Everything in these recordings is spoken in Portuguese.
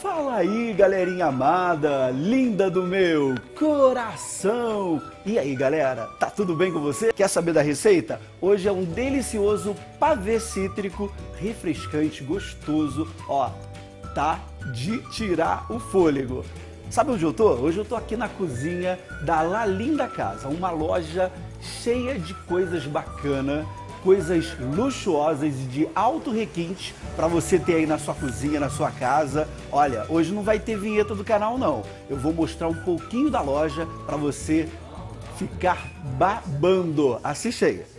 Fala aí, galerinha amada, linda do meu coração! E aí, galera, tá tudo bem com você? Quer saber da receita? Hoje é um delicioso pavê cítrico, refrescante, gostoso, ó, tá de tirar o fôlego. Sabe onde eu tô? Hoje eu tô aqui na cozinha da La Linda Casa, uma loja cheia de coisas bacanas coisas luxuosas e de alto requinte para você ter aí na sua cozinha, na sua casa. Olha, hoje não vai ter vinheta do canal não. Eu vou mostrar um pouquinho da loja para você ficar babando. Assiste aí.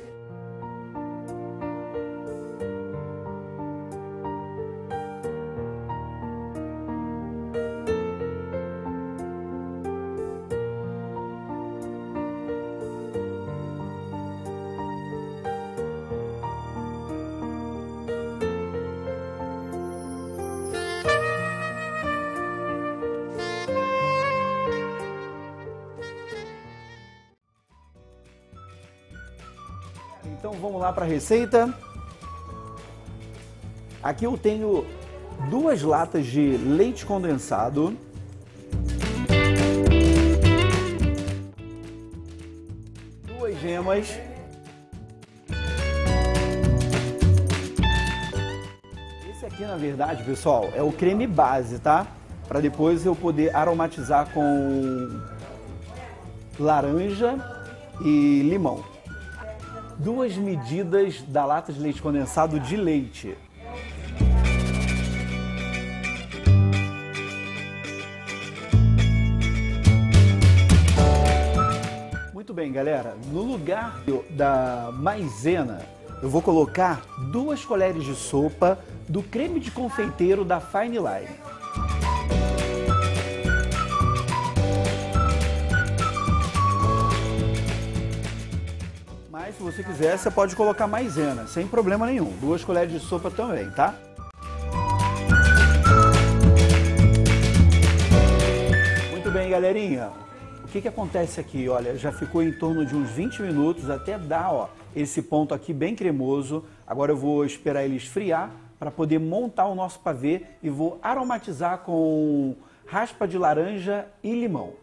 Então vamos lá para a receita. Aqui eu tenho duas latas de leite condensado. Duas gemas. Esse aqui, na verdade, pessoal, é o creme base, tá? Para depois eu poder aromatizar com laranja e limão duas medidas da lata de leite condensado de leite. Muito bem, galera. No lugar da maisena, eu vou colocar duas colheres de sopa do creme de confeiteiro da Fine Line. Se você quiser, você pode colocar maisena, sem problema nenhum. Duas colheres de sopa também, tá? Muito bem, galerinha. O que, que acontece aqui? Olha, já ficou em torno de uns 20 minutos até dar ó, esse ponto aqui bem cremoso. Agora eu vou esperar ele esfriar para poder montar o nosso pavê e vou aromatizar com raspa de laranja e limão.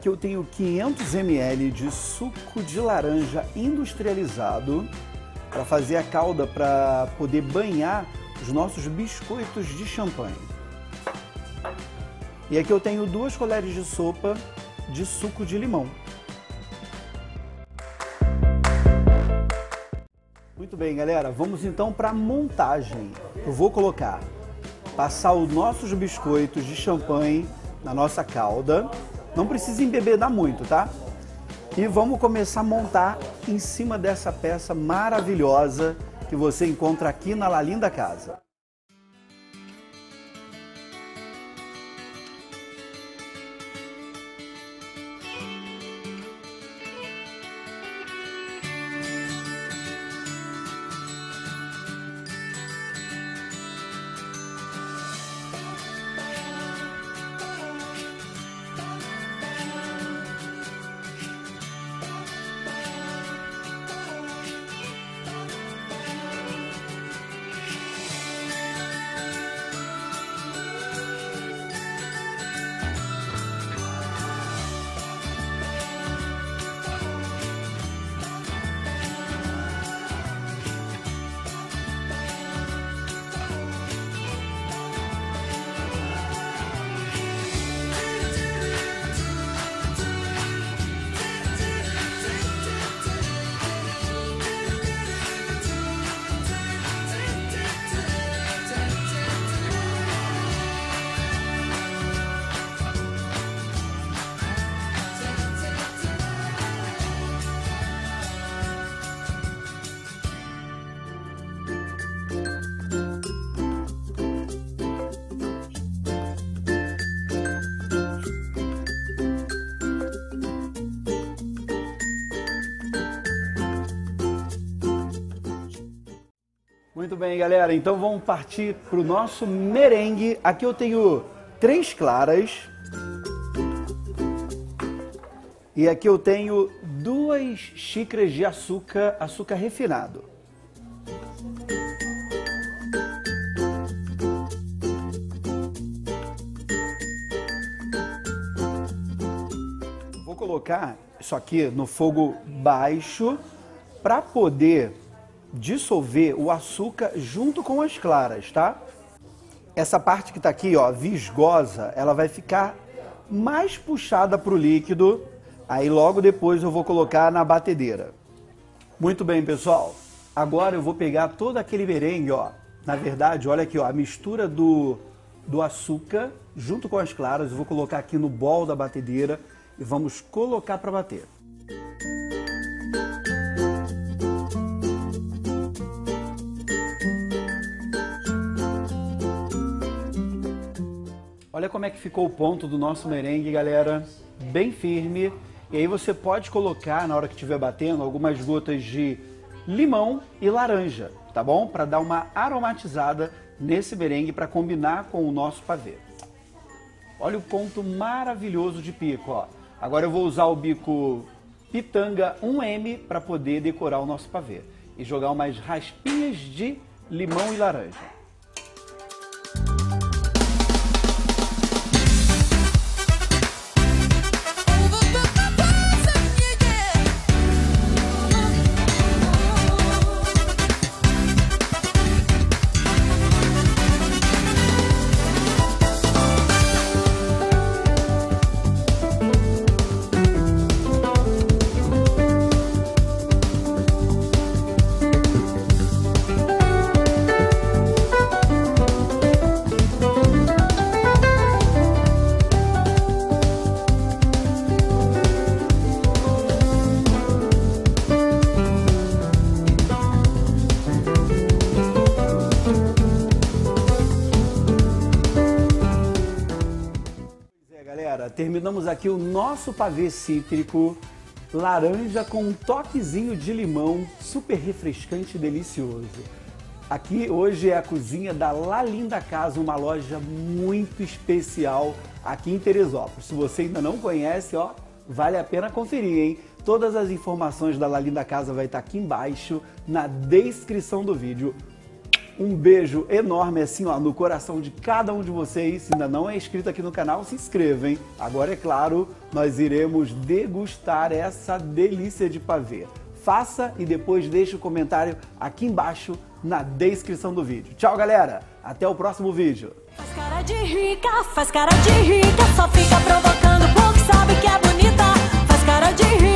Aqui eu tenho 500 ml de suco de laranja industrializado para fazer a calda para poder banhar os nossos biscoitos de champanhe. E aqui eu tenho duas colheres de sopa de suco de limão. Muito bem, galera, vamos então para a montagem. Eu vou colocar, passar os nossos biscoitos de champanhe na nossa calda não precisa embebedar muito, tá? E vamos começar a montar em cima dessa peça maravilhosa que você encontra aqui na Lalinda Casa. Muito bem, galera. Então vamos partir para o nosso merengue. Aqui eu tenho três claras. E aqui eu tenho duas xícaras de açúcar, açúcar refinado. Vou colocar isso aqui no fogo baixo para poder dissolver o açúcar junto com as claras, tá? Essa parte que está aqui, ó, visgosa, ela vai ficar mais puxada para o líquido. Aí logo depois eu vou colocar na batedeira. Muito bem, pessoal. Agora eu vou pegar todo aquele merengue, ó. Na verdade, olha aqui, ó, a mistura do, do açúcar junto com as claras. Eu vou colocar aqui no bol da batedeira e vamos colocar para bater. Olha como é que ficou o ponto do nosso merengue, galera. Bem firme. E aí você pode colocar, na hora que estiver batendo, algumas gotas de limão e laranja, tá bom? Para dar uma aromatizada nesse merengue para combinar com o nosso pavê. Olha o ponto maravilhoso de pico, ó. Agora eu vou usar o bico Pitanga 1M para poder decorar o nosso pavê e jogar umas raspinhas de limão e laranja. Terminamos aqui o nosso pavê cítrico, laranja com um toquezinho de limão, super refrescante e delicioso. Aqui hoje é a cozinha da La Linda Casa, uma loja muito especial aqui em Teresópolis. Se você ainda não conhece, ó, vale a pena conferir, hein? Todas as informações da La Linda Casa vai estar aqui embaixo na descrição do vídeo. Um beijo enorme assim, ó, no coração de cada um de vocês. Se ainda não é inscrito aqui no canal, se inscreva, hein? Agora, é claro, nós iremos degustar essa delícia de pavê. Faça e depois deixe o comentário aqui embaixo na descrição do vídeo. Tchau, galera! Até o próximo vídeo. Faz cara de rica, faz cara de rica, só fica provocando porque sabe que é bonita. Faz cara de rica.